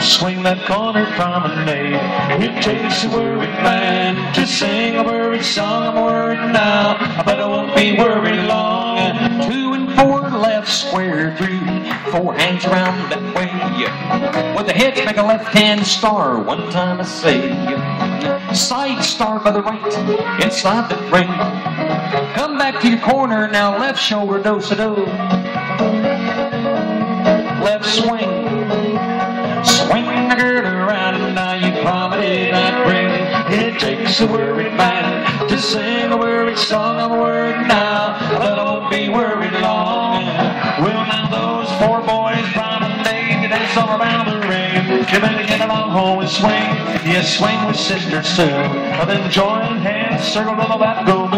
Swing that corner promenade. It takes a worried man to sing a worried song. I'm worried now, but I won't be worried long. Two and four left square through. Four hands around that way. With the head, make a left hand star. One time I say. Side star by the right. Inside the ring. Come back to your corner now. Left shoulder do sa do. Left swing. Swing the girl around and now you promenade that ring. It takes a worried man to sing a worried song. I'm worried now, but I won't be worried long. Well, now those four boys promenade to dance all around the ring. Come in and get along home and swing. Yes, swing with Sister Sue. Then join hands, circle to the back, go